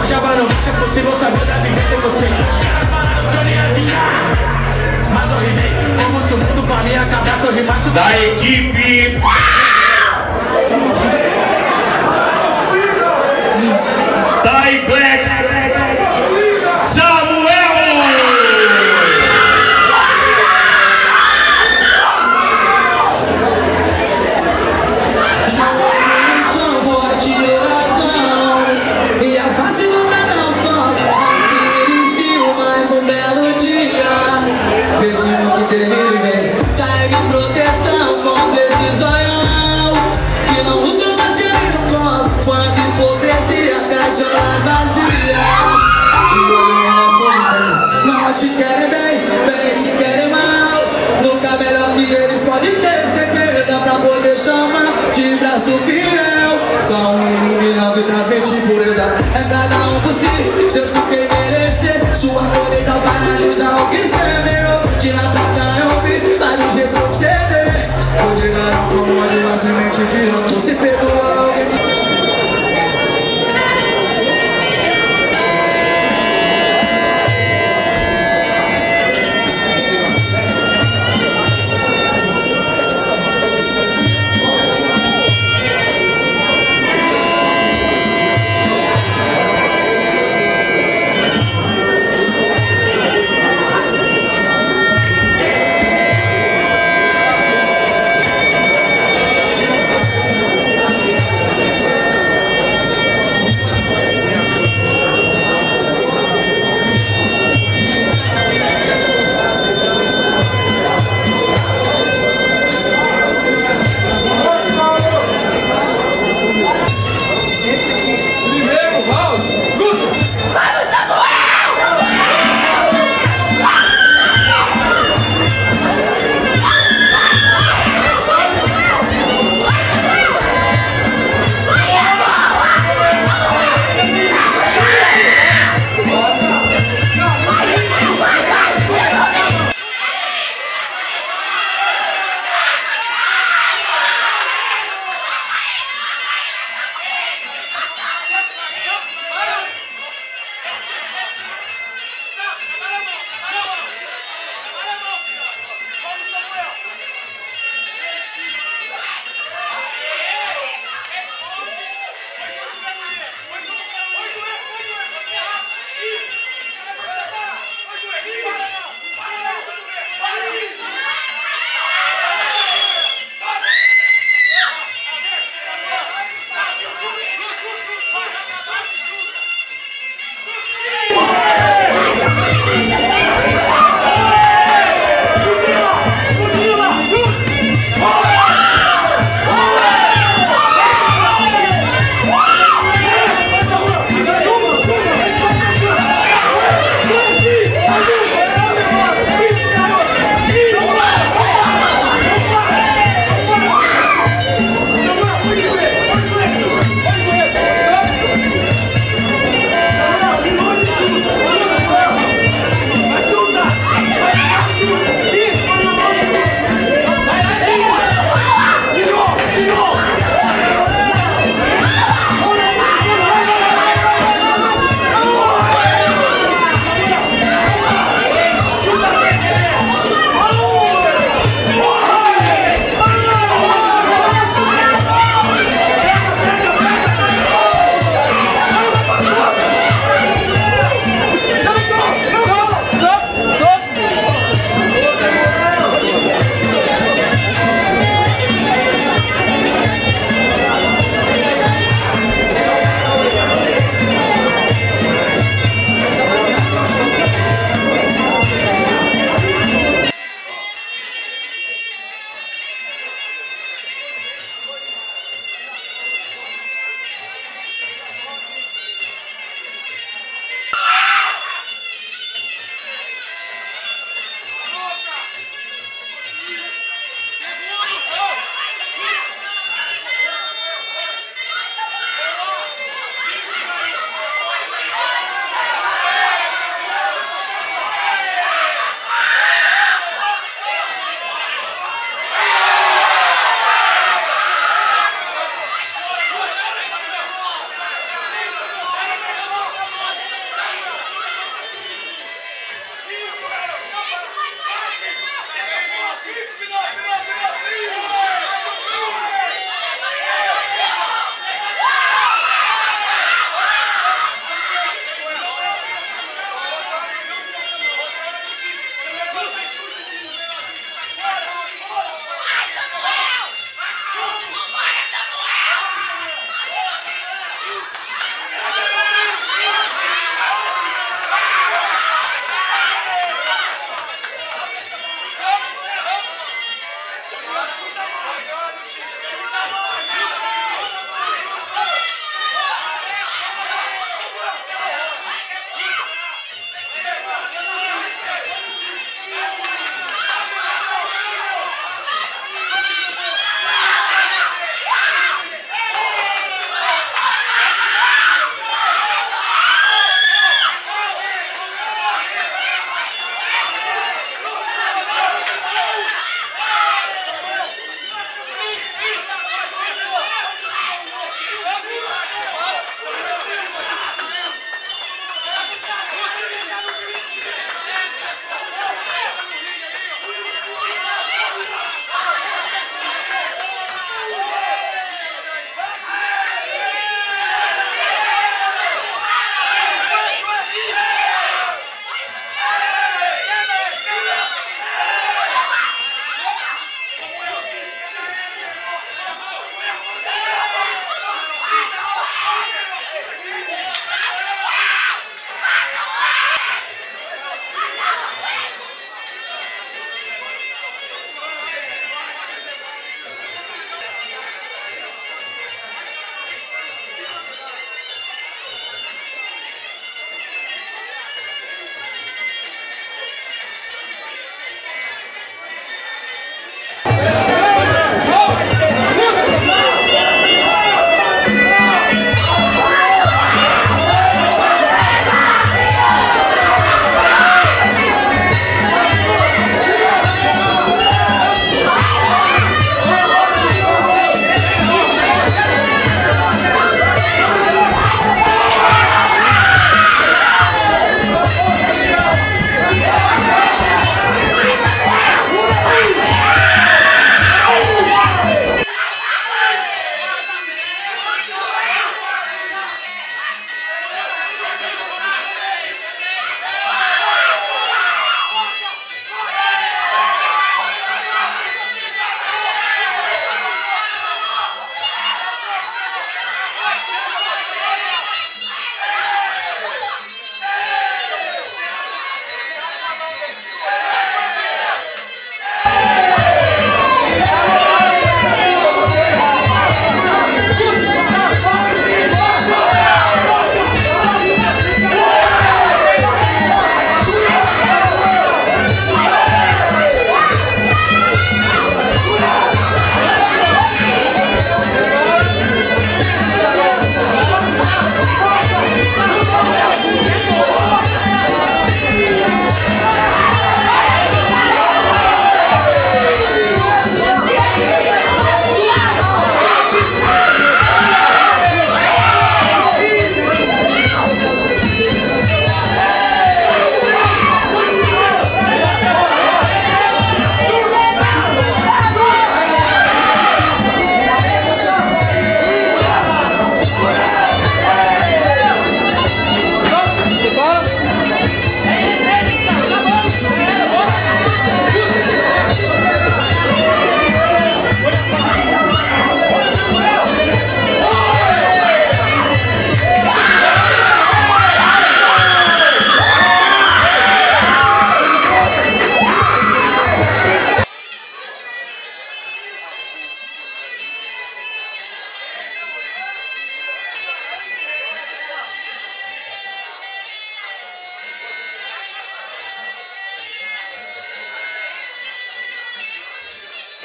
mas não vai ser possível saber da vivência que eu sei. Os caras falaram que nem. Mas eu rimei, como se o mundo pra mim acabasse, eu rimasse Da equipe. Vazias Te olho na solidão Mal te querem bem, bem te querem mal. Nunca melhor que eles pode ter certeza pra poder chamar de braço fiel. Só um iluminado e transmite pureza É cada um por si, Deus por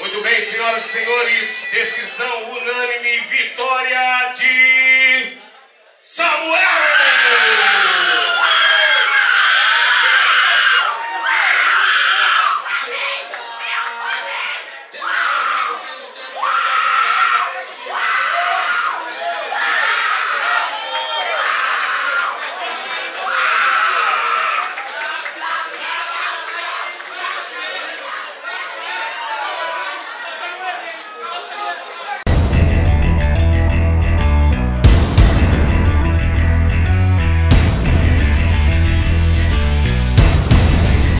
Muito bem, senhoras e senhores, decisão unânime, vitória de Samuel!